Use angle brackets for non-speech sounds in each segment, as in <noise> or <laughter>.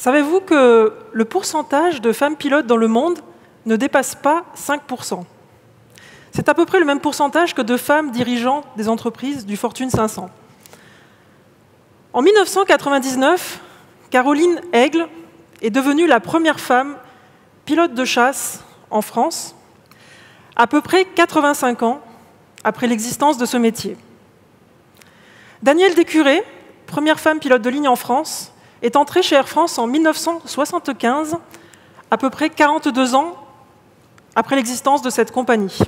Savez-vous que le pourcentage de femmes pilotes dans le monde ne dépasse pas 5% C'est à peu près le même pourcentage que de femmes dirigeants des entreprises du Fortune 500. En 1999, Caroline Aigle est devenue la première femme pilote de chasse en France, à peu près 85 ans après l'existence de ce métier. Danielle Décuré, première femme pilote de ligne en France, est entrée chez Air France en 1975, à peu près 42 ans après l'existence de cette compagnie.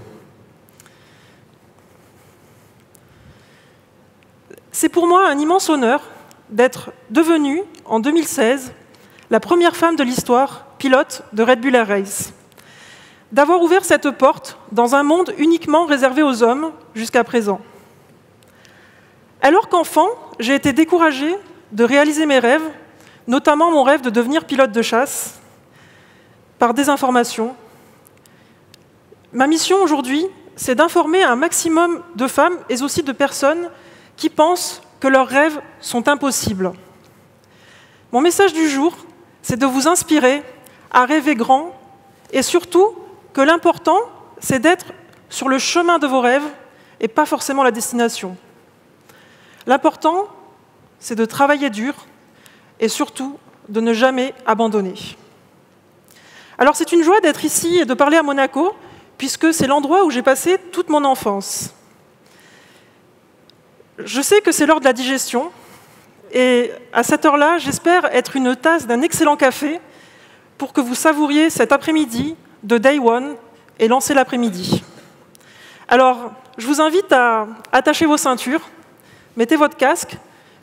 C'est pour moi un immense honneur d'être devenue, en 2016, la première femme de l'histoire pilote de Red Bull Air Race. D'avoir ouvert cette porte dans un monde uniquement réservé aux hommes jusqu'à présent. Alors qu'enfant, j'ai été découragée de réaliser mes rêves, notamment mon rêve de devenir pilote de chasse, par désinformation. Ma mission aujourd'hui, c'est d'informer un maximum de femmes et aussi de personnes qui pensent que leurs rêves sont impossibles. Mon message du jour, c'est de vous inspirer à rêver grand et surtout que l'important, c'est d'être sur le chemin de vos rêves et pas forcément la destination. L'important, c'est de travailler dur et surtout de ne jamais abandonner. Alors c'est une joie d'être ici et de parler à Monaco, puisque c'est l'endroit où j'ai passé toute mon enfance. Je sais que c'est l'heure de la digestion, et à cette heure-là, j'espère être une tasse d'un excellent café pour que vous savouriez cet après-midi de Day One et lancer l'après-midi. Alors, je vous invite à attacher vos ceintures, mettez votre casque.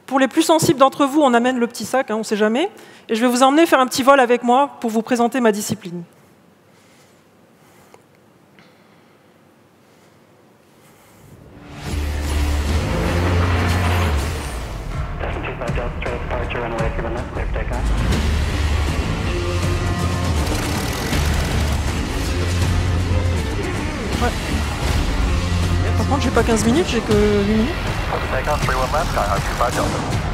Pour les plus sensibles d'entre vous, on amène le petit sac, hein, on ne sait jamais. Et je vais vous emmener faire un petit vol avec moi pour vous présenter ma discipline. Ouais. Par contre, j'ai pas 15 minutes, j'ai que 8 minutes. 他们打下去八角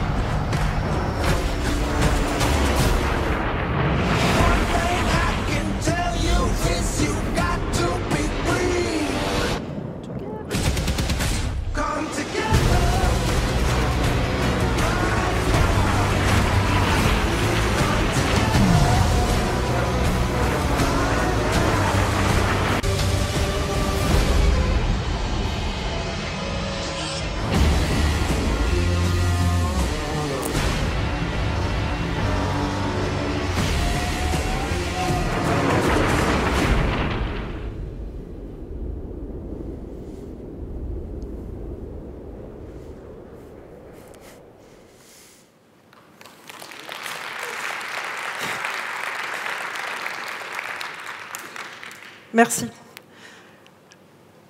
Merci.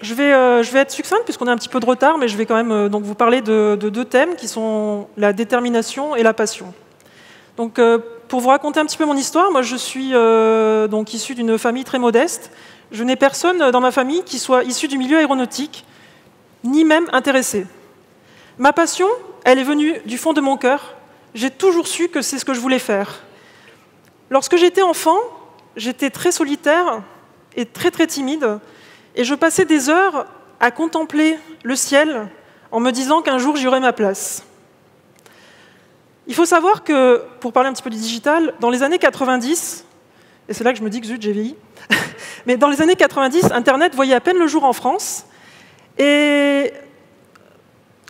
Je vais, euh, je vais, être succincte puisqu'on a un petit peu de retard, mais je vais quand même euh, donc vous parler de, de, deux thèmes qui sont la détermination et la passion. Donc, euh, pour vous raconter un petit peu mon histoire, moi je suis donc issu d'une famille très modeste. Je n'ai personne dans ma famille qui soit issu du milieu aéronautique, ni même intéressé. Ma passion, elle est venue du fond de mon cœur. J'ai toujours su que c'est ce que je voulais faire. Lorsque j'étais enfant, j'étais très solitaire, et très très timide, et je passais des heures à contempler le ciel en me disant qu'un jour j'y aurais ma place. Il faut savoir que, pour parler un petit peu du digital, dans les années 90, et c'est là que je me dis que zut, j'ai vieilli, <laughs> mais dans les années 90, Internet voyait à peine le jour en France, et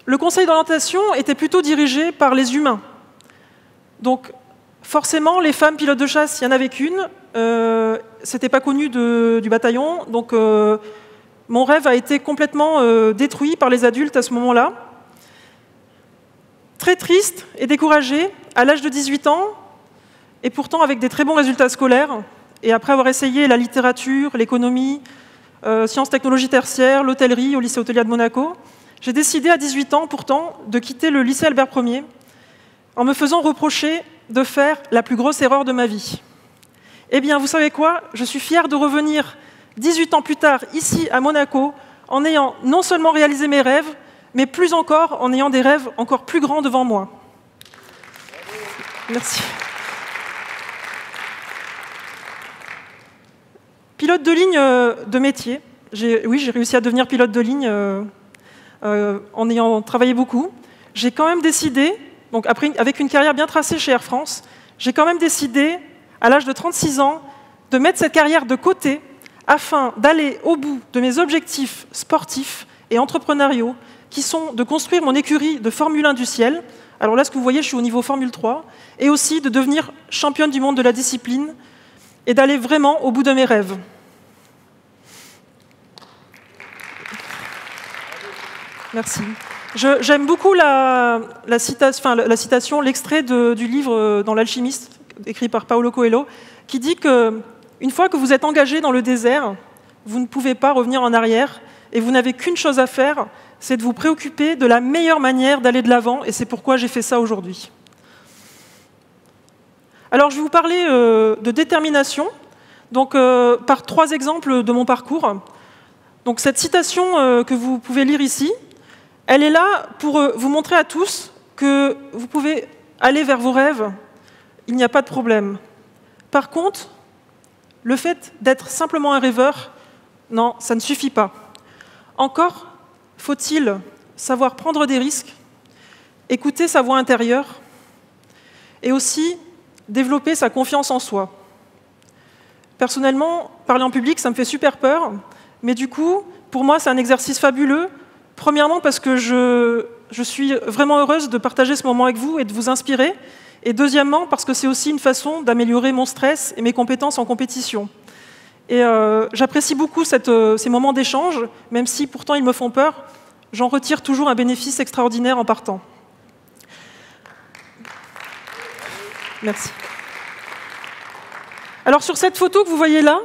le conseil d'orientation était plutôt dirigé par les humains. Donc, forcément, les femmes pilotes de chasse, il n'y en avait qu'une, euh, c'était pas connu du bataillon, donc euh, mon rêve a été complètement euh, détruit par les adultes à ce moment-là. Très triste et découragé, à l'âge de 18 ans, et pourtant avec des très bons résultats scolaires, et après avoir essayé la littérature, l'économie, euh, sciences, technologies tertiaires, l'hôtellerie au lycée hôtelier de Monaco, j'ai décidé à 18 ans pourtant de quitter le lycée Albert Ier en me faisant reprocher de faire la plus grosse erreur de ma vie. Eh bien, vous savez quoi? Je suis fier de revenir 18 ans plus tard ici à Monaco en ayant non seulement réalisé mes rêves, mais plus encore en ayant des rêves encore plus grands devant moi. Merci. Pilote de ligne euh, de métier. Oui, j'ai réussi à devenir pilote de ligne euh, euh, en ayant travaillé beaucoup. J'ai quand même décidé, avec une carrière bien tracée chez Air France, j'ai quand même décidé à l'âge de 36 ans, de mettre cette carrière de côté afin d'aller au bout de mes objectifs sportifs et entrepreneuriaux, qui sont de construire mon écurie de Formule 1 du ciel. Alors là, ce que vous voyez, je suis au niveau Formule 3, et aussi de devenir championne du monde de la discipline et d'aller vraiment au bout de mes rêves. Merci. J'aime beaucoup la, citation, l'extrait du livre euh, dans l'alchimiste, écrit par Paolo Coelho, qui dit que une fois que vous êtes engagé dans le désert, vous ne pouvez pas revenir en arrière et vous n'avez qu'une chose à faire, c'est de vous préoccuper de la meilleure manière d'aller de l'avant et c'est pourquoi j'ai fait ça aujourd'hui. Alors je vais vous parler euh, de détermination, donc euh, par trois exemples de mon parcours. Donc cette citation que vous pouvez lire ici, elle est là pour euh, vous montrer à tous que vous pouvez aller vers vos rêves, il n'y a pas de problème. Par contre, le fait d'être simplement un rêveur, non, ça ne suffit pas. Encore faut-il savoir prendre des risques, écouter sa voix intérieure et aussi développer sa confiance en soi. Personnellement, parler en public, ça me fait super peur, mais du coup, pour moi, c'est un exercice fabuleux Premièrement, parce que je, suis vraiment heureuse de partager ce moment avec vous et de vous inspirer. Et deuxièmement, parce que c'est aussi une façon d'améliorer mon stress et mes compétences en compétition. Et euh, j'apprécie beaucoup euh, ces moments d'échange, même si pourtant ils me font peur. J'en retire toujours un bénéfice extraordinaire en partant. Merci. Alors sur cette photo que vous voyez là,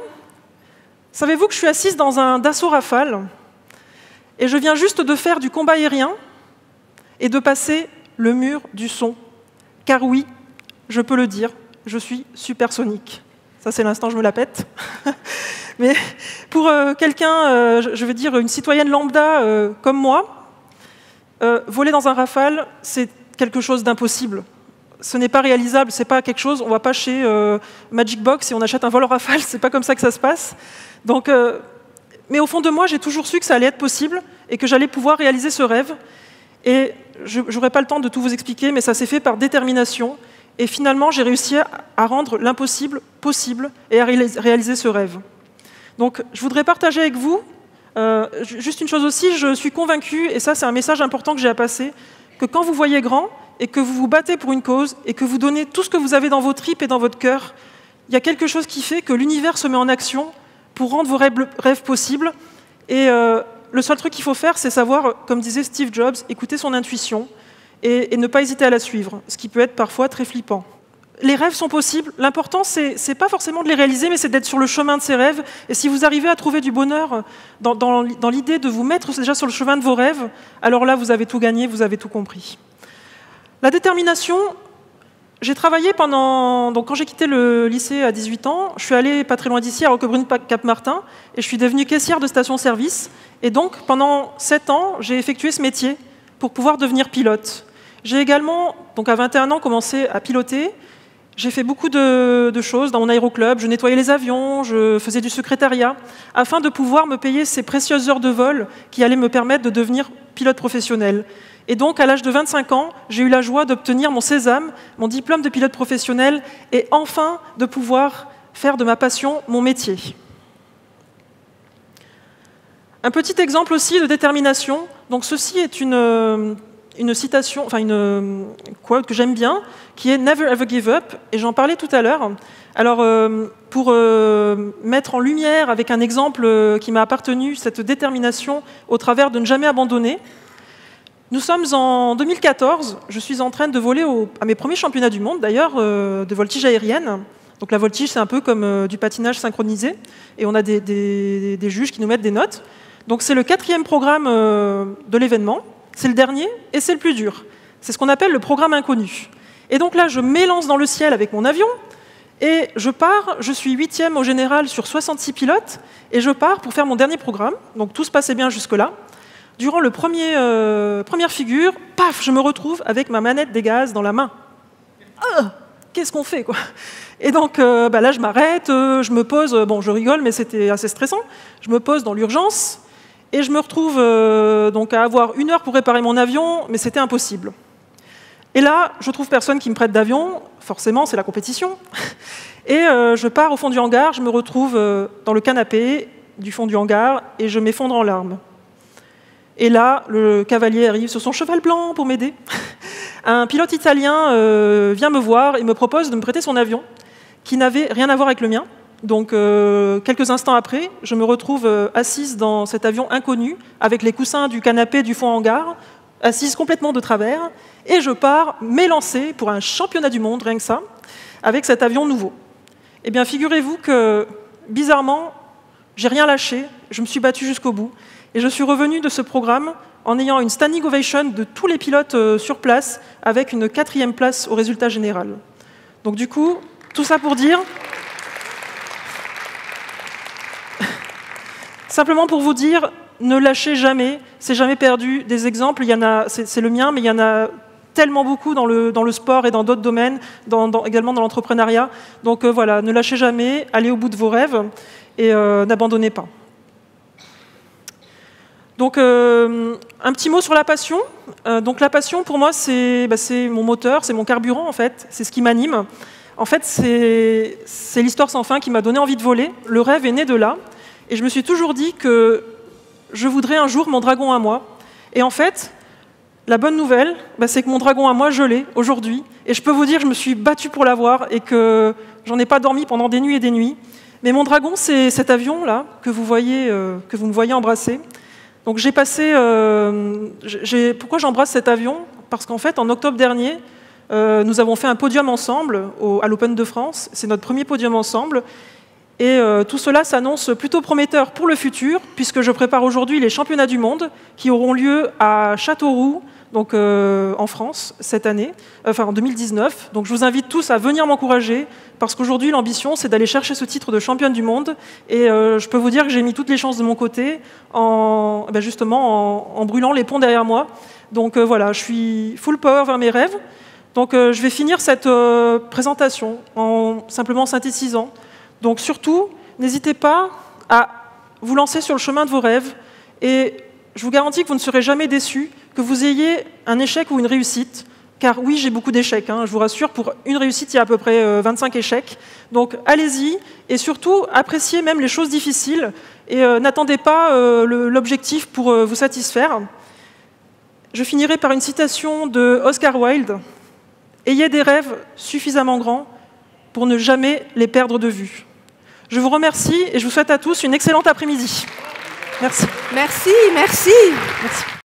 savez-vous que je suis assise dans un Dassault Rafale et je viens juste de faire du combat aérien et de passer le mur du son. Car oui, je peux le dire, je suis supersonique. Ça, c'est l'instant, je me la pète. <laughs> Mais pour euh, quelqu'un, euh, je veux dire une citoyenne lambda euh, comme moi, voler dans un rafale, c'est quelque chose d'impossible. Ce n'est pas réalisable, c'est pas quelque chose. On va pas chez Magic Box et on achète un vol en rafale. <laughs> C'est pas comme ça que ça se passe. Donc mais au fond de moi, j'ai toujours su que ça allait être possible et que j'allais pouvoir réaliser ce rêve. Et je n'aurai pas le temps de tout vous expliquer, mais ça s'est fait par détermination. Et finalement, j'ai réussi à rendre l'impossible possible et à réaliser ce rêve. Donc, je voudrais partager avec vous, euh, juste une chose aussi, je suis convaincue, et ça c'est un message important que j'ai à passer, que quand vous voyez grand et que vous vous battez pour une cause et que vous donnez tout ce que vous avez dans vos tripes et dans votre cœur, il y a quelque chose qui fait que l'univers se met en action pour rendre vos rêves, possibles. Et euh, le seul truc qu'il faut faire, c'est savoir, comme disait Steve Jobs, écouter son intuition et, ne pas hésiter à la suivre, ce qui peut être parfois très flippant. Les rêves sont possibles. L'important, c'est n'est pas forcément de les réaliser, mais c'est d'être sur le chemin de ces rêves. Et si vous arrivez à trouver du bonheur dans, dans l'idée de vous mettre déjà sur le chemin de vos rêves, alors là, vous avez tout gagné, vous avez tout compris. La détermination, j'ai travaillé pendant. Donc, quand j'ai quitté le lycée à 18 ans, je suis allée pas très loin d'ici, à Roquebrune-Cap-Martin, et je suis devenue caissière de station-service. Et donc, pendant 7 ans, j'ai effectué ce métier pour pouvoir devenir pilote. J'ai également, donc à 21 ans, commencé à piloter. J'ai fait beaucoup de, de, choses dans mon aéroclub. Je nettoyais les avions, je faisais du secrétariat, afin de pouvoir me payer ces précieuses heures de vol qui allaient me permettre de devenir pilote professionnel. Et donc, à l'âge de 25 ans, j'ai eu la joie d'obtenir mon sésame, mon diplôme de pilote professionnel, et enfin de pouvoir faire de ma passion mon métier. Un petit exemple aussi de détermination. Donc, ceci est une, euh, une citation, enfin une quote que j'aime bien, qui est Never ever give up, et j'en parlais tout à l'heure. Alors, euh, pour euh, mettre en lumière avec un exemple qui m'a appartenu, cette détermination au travers de ne jamais abandonner, nous sommes en 2014, je suis en train de voler à mes premiers championnats du monde d'ailleurs, euh, de voltige aérienne. Donc la voltige, c'est un peu comme euh, du patinage synchronisé, et on a des, juges qui nous mettent des notes. Donc c'est le quatrième programme euh, de l'événement, c'est le dernier, et c'est le plus dur. C'est ce qu'on appelle le programme inconnu. Et donc là, je m'élance dans le ciel avec mon avion, et je pars, je suis huitième au général sur 66 pilotes, et je pars pour faire mon dernier programme. Donc tout se passait bien jusque-là. Durant le premier euh, première figure, paf, je me retrouve avec ma manette des gaz dans la main. Ah qu'est-ce qu'on fait quoi? Et donc bah, là, je m'arrête, je me pose, bon, je rigole, mais c'était assez stressant. Je me pose dans l'urgence et je me retrouve donc à avoir une heure pour réparer mon avion, mais c'était impossible. Et là, je trouve personne qui me prête d'avion, forcément, c'est la compétition. <laughs> Et je pars au fond du hangar, je me retrouve dans le canapé du fond du hangar et je m'effondre en larmes. Et là, le cavalier arrive sur son cheval blanc pour m'aider. <laughs> Un pilote italien euh, vient me voir et me propose de me prêter son avion, qui n'avait rien à voir avec le mien. Donc, euh, quelques instants après, je me retrouve euh, assise dans cet avion inconnu, avec les coussins du canapé du fond hangar, assise complètement de travers, et je pars m'élancer pour un championnat du monde, rien que ça, avec cet avion nouveau. Eh bien, figurez-vous que, bizarrement, j'ai rien lâché, je me suis battu jusqu'au bout, et je suis revenu de ce programme en ayant une standing ovation de tous les pilotes euh, sur place, avec une quatrième place au résultat général. Donc du coup, tout ça pour dire... <laughs> Simplement pour vous dire, ne lâchez jamais, c'est jamais perdu. Des exemples, c'est le mien, mais il y en a tellement beaucoup dans le, dans le sport et dans d'autres domaines, également dans l'entrepreneuriat. Donc euh, voilà, ne lâchez jamais, allez au bout de vos rêves et euh, n'abandonnez pas. Donc, euh, un petit mot sur la passion. Euh, donc, la passion, pour moi, bah, c'est mon moteur, c'est mon carburant, en fait. C'est ce qui m'anime. En fait, c'est l'histoire sans fin qui m'a donné envie de voler. Le rêve est né de là. Et je me suis toujours dit que je voudrais un jour mon dragon à moi. Et en fait, la bonne nouvelle, bah, c'est que mon dragon à moi, je l'ai aujourd'hui. Et je peux vous dire, je me suis battu pour l'avoir et que j'en ai pas dormi pendant des nuits et des nuits. Mais mon dragon, c'est cet avion-là que euh, que vous me voyez embrasser. Donc j'ai passé. Euh, pourquoi j'embrasse cet avion? Parce qu'en fait, en octobre dernier, euh, nous avons fait un podium ensemble à l'Open de France. C'est notre premier podium ensemble. Et euh, tout cela s'annonce plutôt prometteur pour le futur, puisque je prépare aujourd'hui les championnats du monde qui auront lieu à Châteauroux, donc euh, en France cette année, enfin en 2019. Donc je vous invite tous à venir m'encourager parce qu'aujourd'hui l'ambition c'est d'aller chercher ce titre de championne du monde et euh, je peux vous dire que j'ai mis toutes les chances de mon côté en ben justement en, brûlant les ponts derrière moi. Donc euh, voilà, je suis full power vers mes rêves. Donc je vais finir cette présentation en simplement synthétisant. Donc surtout, n'hésitez pas à vous lancer sur le chemin de vos rêves et je vous garantis que vous ne serez jamais déçus, que vous ayez un échec ou une réussite. Car oui, j'ai beaucoup d'échecs, hein, je vous rassure, pour une réussite, il y a à peu près 25 euh, échecs. Donc allez-y, et surtout, appréciez même les choses difficiles, et euh, n'attendez pas euh, l'objectif pour vous satisfaire. Je finirai par une citation de Oscar Wilde. Ayez des rêves suffisamment grands pour ne jamais les perdre de vue. Je vous remercie et je vous souhaite à tous une excellente après-midi. Merci. Merci, merci. merci.